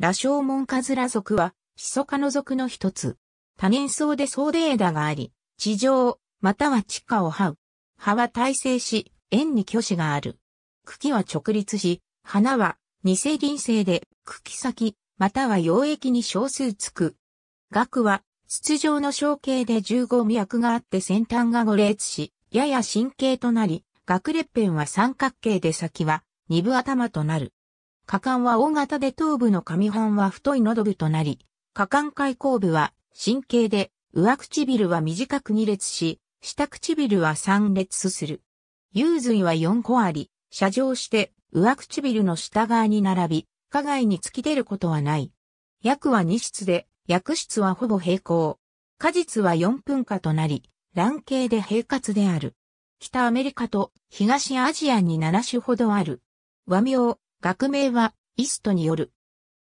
羅生門カズラ属は、シソ科の属の一つ。多年草で草で枝があり、地上、または地下を這う。葉は耐性し、円に巨子がある。茎は直立し、花は二世輪性で、茎先、または溶液に少数つく。額は、筒状の小径で15脈があって先端が五列し、やや神経となり、額裂片は三角形で先は二部頭となる。下管は大型で頭部の上半は太い喉部となり、下管開口部は神経で、上唇は短く二列し、下唇は三列する。幽髄は四個あり、斜上して上唇の下側に並び、下外に突き出ることはない。薬は二質で、薬質はほぼ平行。果実は四分化となり、卵形で平滑である。北アメリカと東アジアに7種ほどある。和名、学名は、イストによる。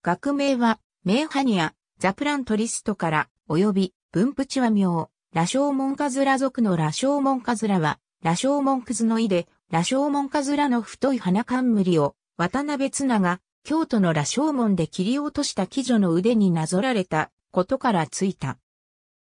学名は、メーハニア、ザプラントリストから、及び、分布地和名、ラショウモンカズラ属のラショウモンカズラは、ラショウモンクズの意で、ラショウモンカズラの太い花冠を、渡辺綱が、京都の羅生門で切り落とした貴女の腕になぞられたことからついた。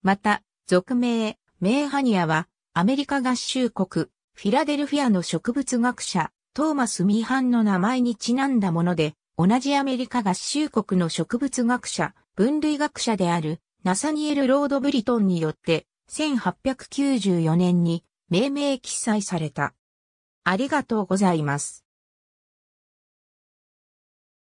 また、俗名、メーハニアは、アメリカ合衆国、フィラデルフィアの植物学者、トーマス・ミーハンの名前にちなんだもので、同じアメリカ合衆国の植物学者、分類学者であるナサニエル・ロード・ブリトンによって1894年に命名記載された。ありがとうございます。